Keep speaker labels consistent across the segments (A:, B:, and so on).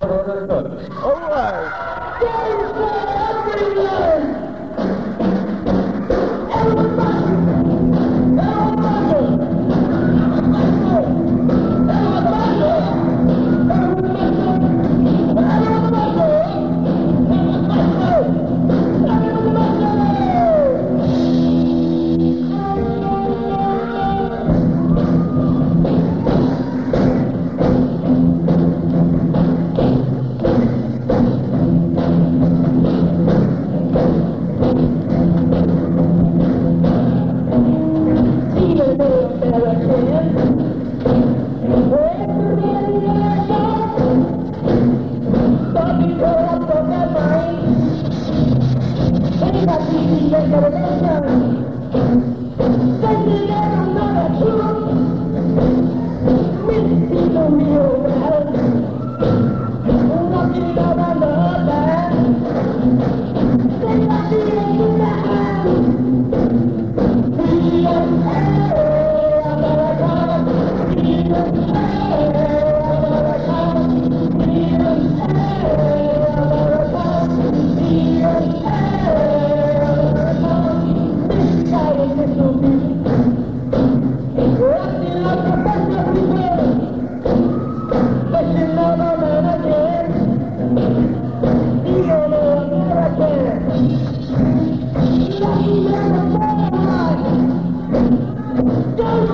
A: All
B: right. الله عليه وسلم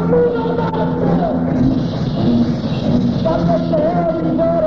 B: Stop the hell,